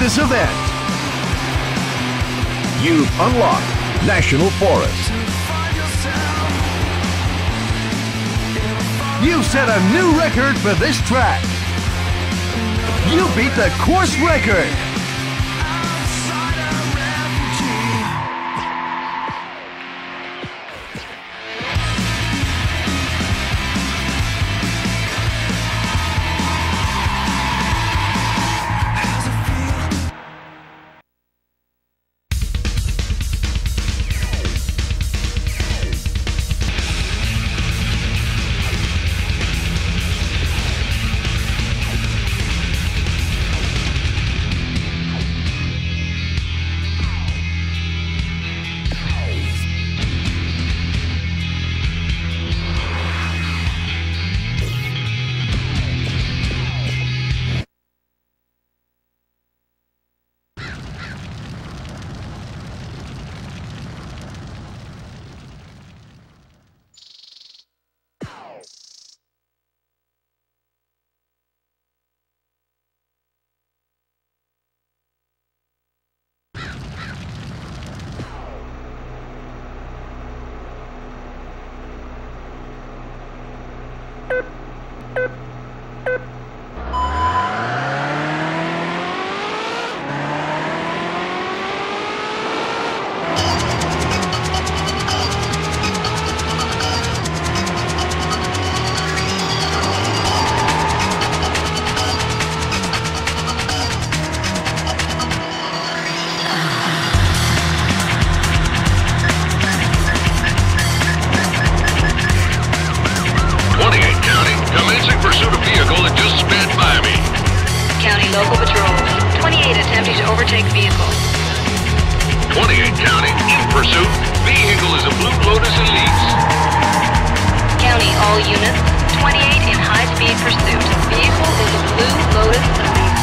this event. You've unlocked National Forest. You've set a new record for this track. You beat the course record. units. 28 in high-speed pursuit. Vehicle is a Blue Lotus Elise.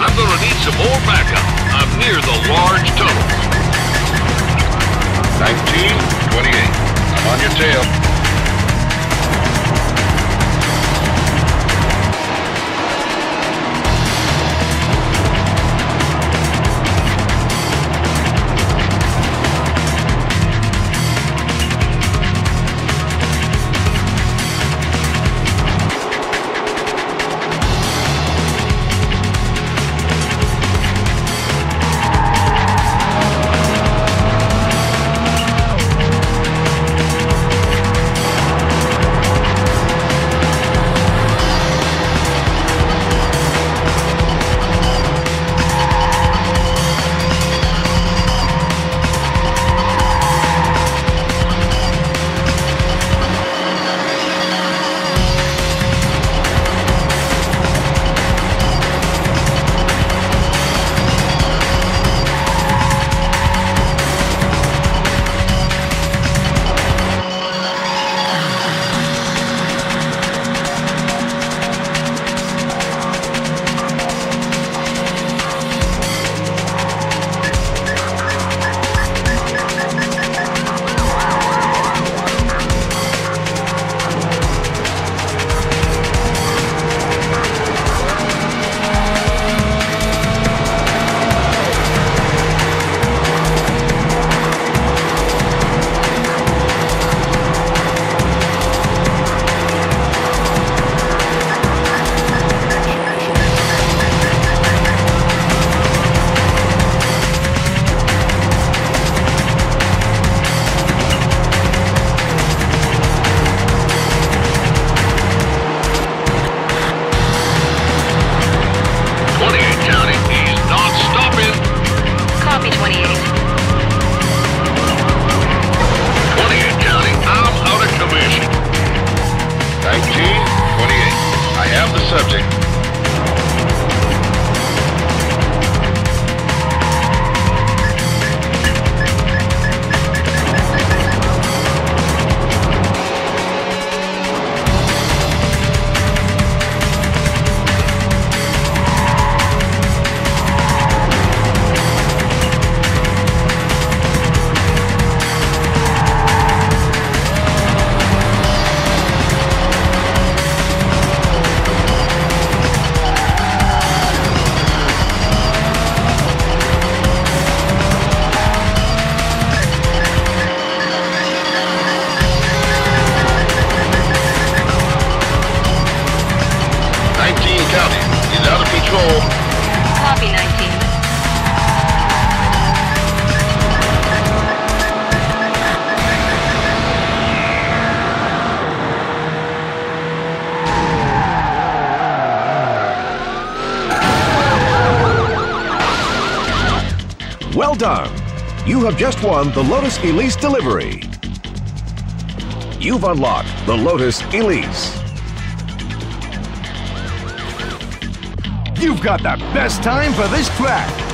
I'm gonna need some more backup. I'm near the large tunnel. 19, 28. I'm on your tail. Done. You have just won the Lotus Elise delivery. You've unlocked the Lotus Elise. You've got the best time for this track.